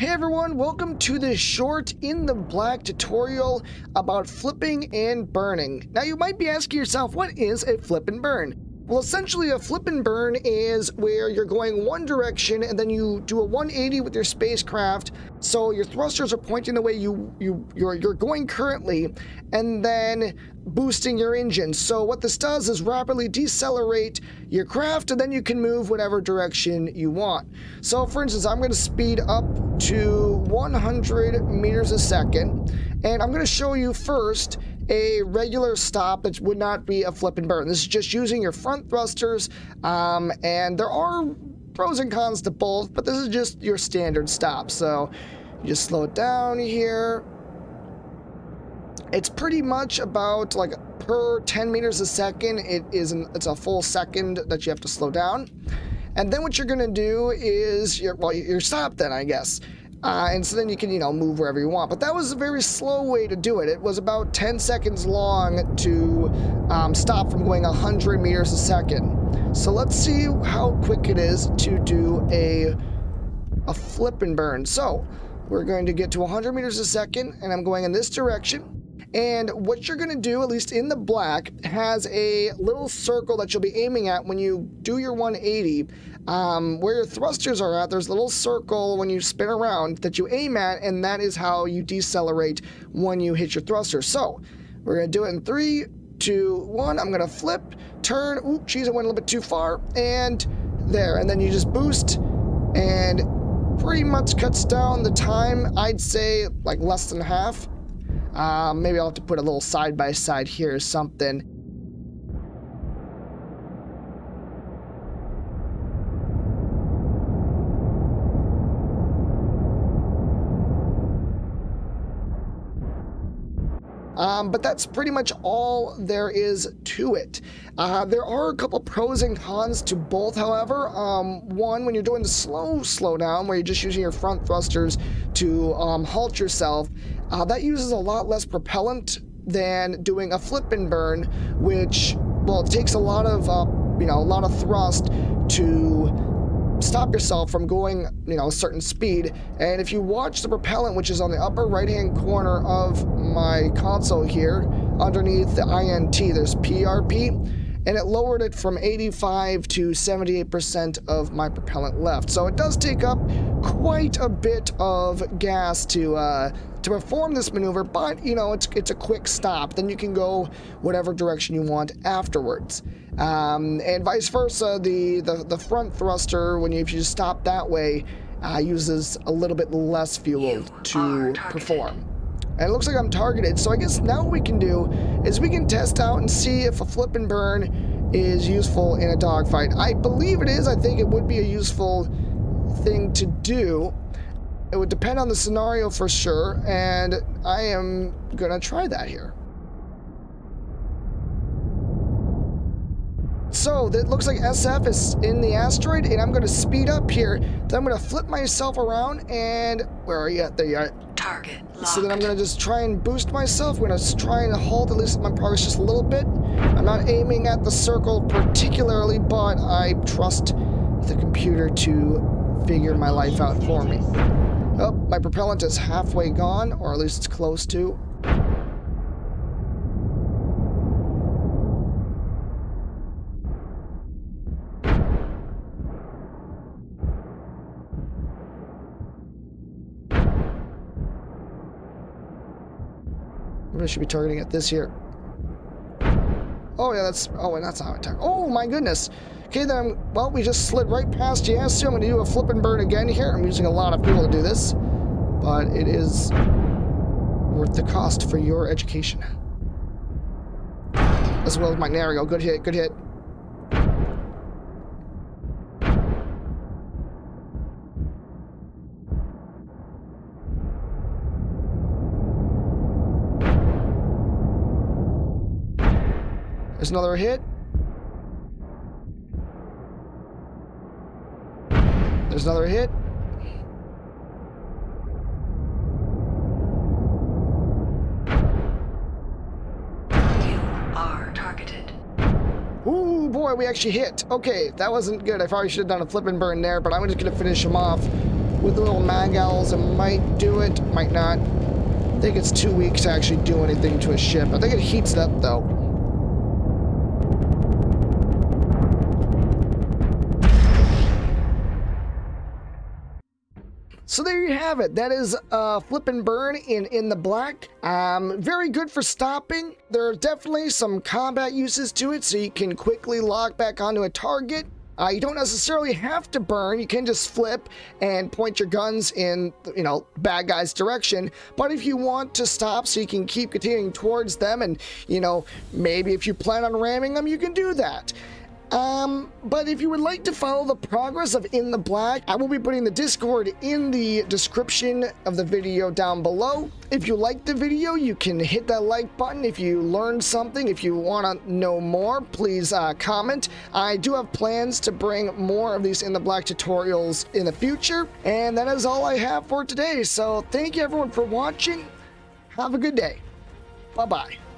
Hey everyone, welcome to this short in the black tutorial about flipping and burning. Now you might be asking yourself, what is a flip and burn? Well, essentially, a flip and burn is where you're going one direction and then you do a 180 with your spacecraft. So your thrusters are pointing the way you you you're you're going currently, and then boosting your engine. So what this does is rapidly decelerate your craft, and then you can move whatever direction you want. So, for instance, I'm going to speed up to 100 meters a second, and I'm going to show you first a regular stop that would not be a flip and burn. This is just using your front thrusters, um, and there are pros and cons to both, but this is just your standard stop. So you just slow it down here. It's pretty much about like per 10 meters a second, it is an, it's a full second that you have to slow down. And then what you're gonna do is, you're, well, you're stopped then, I guess. Uh, and so then you can, you know, move wherever you want. But that was a very slow way to do it. It was about 10 seconds long to um, stop from going 100 meters a second. So let's see how quick it is to do a, a flip and burn. So we're going to get to 100 meters a second, and I'm going in this direction. And what you're to do, at least in the black, has a little circle that you'll be aiming at when you do your 180. Um, where your thrusters are at, there's a little circle when you spin around that you aim at, and that is how you decelerate when you hit your thruster. So we're to do it in three, two, one. I'm to flip, turn. Oop, geez, I went a little bit too far. And there. And then you just boost and pretty much cuts down the time, I'd say like less than half. Um, maybe I'll have to put a little side by side here or something. Um, but that's pretty much all there is to it. Uh, there are a couple pros and cons to both, however. Um, one, when you're doing the slow slowdown, where you're just using your front thrusters to um, halt yourself, uh, that uses a lot less propellant than doing a flip and burn, which, well, it takes a lot of, uh, you know, a lot of thrust to stop yourself from going, you know, a certain speed. And if you watch the propellant, which is on the upper right-hand corner of my console here, underneath the INT, there's PRP, and it lowered it from 85 to 78% of my propellant left. So it does take up quite a bit of gas to uh, to perform this maneuver, but you know it's it's a quick stop. Then you can go whatever direction you want afterwards, um, and vice versa. The, the the front thruster, when you if you stop that way, uh, uses a little bit less fuel to perform. And it looks like I'm targeted, so I guess now what we can do is we can test out and see if a flip and burn is useful in a dogfight. I believe it is. I think it would be a useful thing to do. It would depend on the scenario for sure, and I am gonna try that here. So, it looks like SF is in the asteroid, and I'm going to speed up here. Then I'm going to flip myself around, and... Where are you at? There you are. Target locked. So then I'm going to just try and boost myself. I'm to try and hold at least my progress just a little bit. I'm not aiming at the circle particularly, but I trust the computer to figure my life out for me. Oh, my propellant is halfway gone, or at least it's close to. I should be targeting at this here. Oh, yeah, that's... Oh, and that's how I target. Oh, my goodness. Okay, then, well, we just slid right past Yasu. I'm going to do a flip and burn again here. I'm using a lot of fuel to do this. But it is worth the cost for your education. As well as my... Go. Good hit, good hit. There's another hit. There's another hit. You are targeted. Ooh, boy, we actually hit. Okay, that wasn't good. I probably should have done a flip and burn there, but I'm just going to finish him off with the little mag owls, it might do it, might not. I think it's two weeks to actually do anything to a ship. I think it heats it up though. So there you have it. That is uh, Flip and Burn in In the Black. Um, very good for stopping. There are definitely some combat uses to it, so you can quickly lock back onto a target. Uh, you don't necessarily have to burn. You can just flip and point your guns in, you know, bad guys' direction. But if you want to stop so you can keep continuing towards them and, you know, maybe if you plan on ramming them, you can do that. Um, but if you would like to follow the progress of In the Black, I will be putting the Discord in the description of the video down below. If you liked the video, you can hit that like button. If you learned something, if you want to know more, please uh, comment. I do have plans to bring more of these In the Black tutorials in the future. And that is all I have for today. So thank you everyone for watching. Have a good day. Bye-bye.